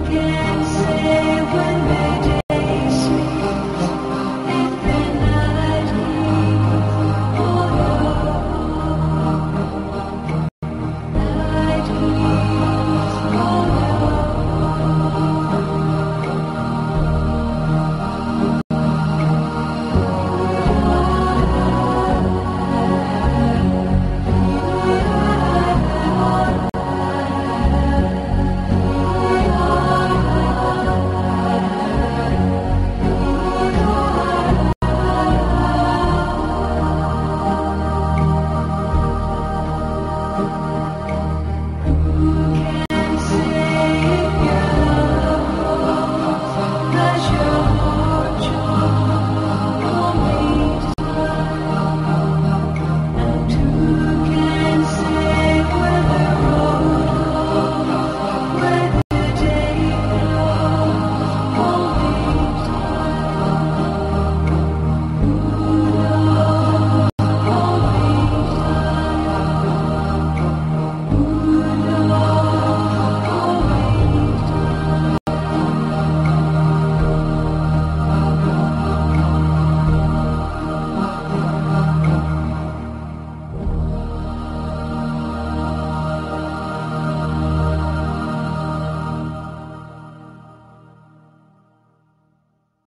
can say.